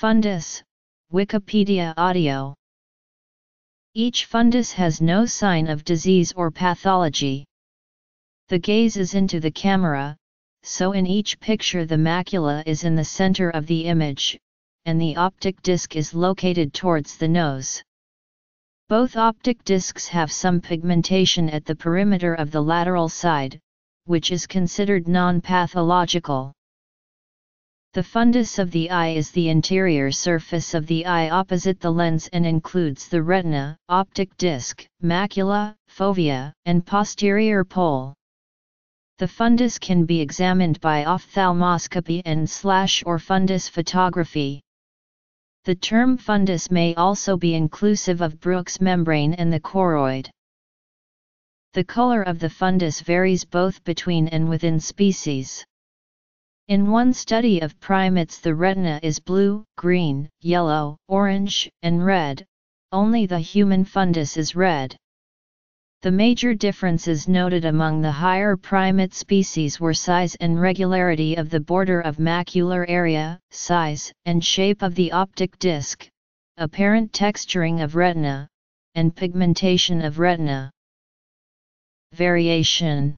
Fundus, Wikipedia Audio Each fundus has no sign of disease or pathology. The gaze is into the camera, so in each picture the macula is in the center of the image, and the optic disc is located towards the nose. Both optic discs have some pigmentation at the perimeter of the lateral side, which is considered non-pathological. The fundus of the eye is the interior surface of the eye opposite the lens and includes the retina, optic disc, macula, fovea, and posterior pole. The fundus can be examined by ophthalmoscopy and slash or fundus photography. The term fundus may also be inclusive of Bruch's membrane and the choroid. The color of the fundus varies both between and within species. In one study of primates the retina is blue, green, yellow, orange, and red, only the human fundus is red. The major differences noted among the higher primate species were size and regularity of the border of macular area, size and shape of the optic disc, apparent texturing of retina, and pigmentation of retina. Variation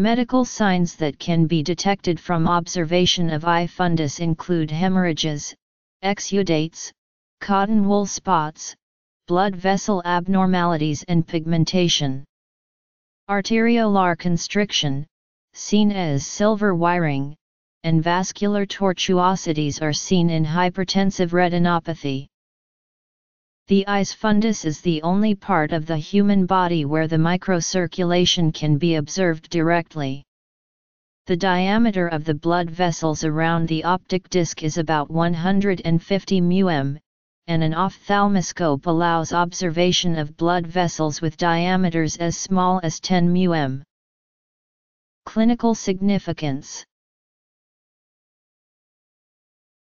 Medical signs that can be detected from observation of eye fundus include hemorrhages, exudates, cotton wool spots, blood vessel abnormalities and pigmentation. Arteriolar constriction, seen as silver wiring, and vascular tortuosities are seen in hypertensive retinopathy. The eye's fundus is the only part of the human body where the microcirculation can be observed directly. The diameter of the blood vessels around the optic disc is about 150 μm, and an ophthalmoscope allows observation of blood vessels with diameters as small as 10 μm. Clinical significance